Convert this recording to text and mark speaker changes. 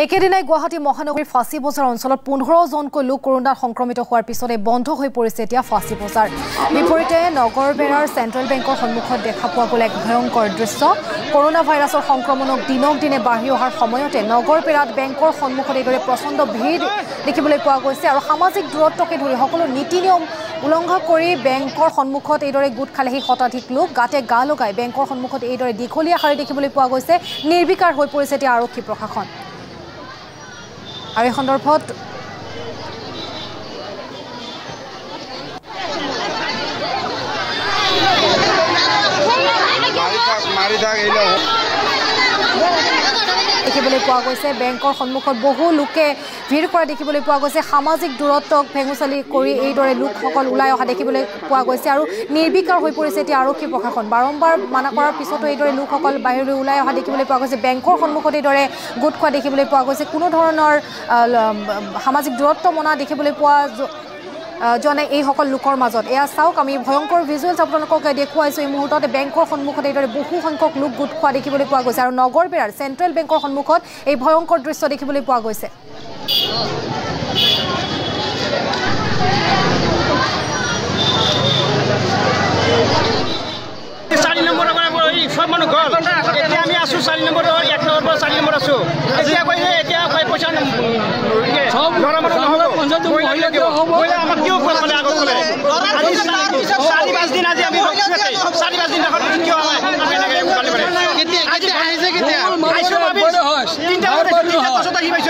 Speaker 1: একেদিনাই গুৱাহাটী মহানগৰীৰ ফাঁচী বজাৰ অঞ্চলত পোন্ধৰজনকৈ লোক কৰোণাত সংক্ৰমিত হোৱাৰ পিছতে বন্ধ হৈ পৰিছে এতিয়া ফাঁচী বজাৰ। বিপৰীতে নগৰবেৰাৰ চেণ্ট্ৰেল বেংকৰ সন্মুখত দেখা পোৱা গ'ল এক ভয়ংকৰ দৃশ্য। কৰোণা ভাইৰাছৰ সংক্ৰমণক দিনক দিনে বাঢ়ি অহাৰ সময়তে নগৰবেৰাত বেংকৰ সন্মুখত এইদৰে প্ৰচণ্ড ভিৰ দেখিবলৈ পোৱা গৈছে আৰু সামাজিক দূৰত্বকে ধৰি সকলো নীতি নিয়ম উলংঘা কৰি বেংকৰ সন্মুখত এইদৰে গোট খালেহি শতাধিক লোক। গাতে গা লগাই বেংকৰ সন্মুখত এইদৰে দীঘলীয়া শাৰী দেখিবলৈ পোৱা গৈছে। নিৰ্বিকাৰ হৈ পৰিছে এতিয়া আৰক্ষী প্ৰশাসন। আৰু এই সন্দৰ্ভত দেখিবলৈ পোৱা গৈছে। বেংকৰ সন্মুখত বহু লোকে ভিৰ কৰা দেখিবলৈ পোৱা গৈছে। সামাজিক দূৰত্বক ভেঙুচালি কৰি এইদৰে লোকসকল ওলাই অহা দেখিবলৈ পোৱা গৈছে আৰু নিৰ্বিকাৰ হৈ পৰিছে এতিয়া আৰক্ষী প্ৰশাসন। বাৰম্বাৰ মানা কৰাৰ পিছতো এইদৰে লোকসকল বাহিৰলৈ ওলাই অহা দেখিবলৈ পোৱা গৈছে। বেংকৰ সন্মুখত এইদৰে গোট খোৱা দেখিবলৈ পোৱা গৈছে। কোনো ধৰণৰ সামাজিক দূৰত্ব মনা দেখিবলৈ পোৱা জনে এইসকল লোকৰ মাজত। এয়া চাওক আমি ভয়ংকৰ ভিজুৱেলছ আপোনালোকক দেখুৱাইছোঁ। এই মুহূৰ্তত বেংকৰ সন্মুখত এইদৰে বহু সংখ্যক লোক গোট খোৱা দেখিবলৈ পোৱা গৈছে আৰু নগৰবেৰাৰ চেণ্ট্ৰেল বেংকৰ সন্মুখত এই ভয়ংকৰ দৃশ্য দেখিবলৈ পোৱা গৈছে।
Speaker 2: দহত আহি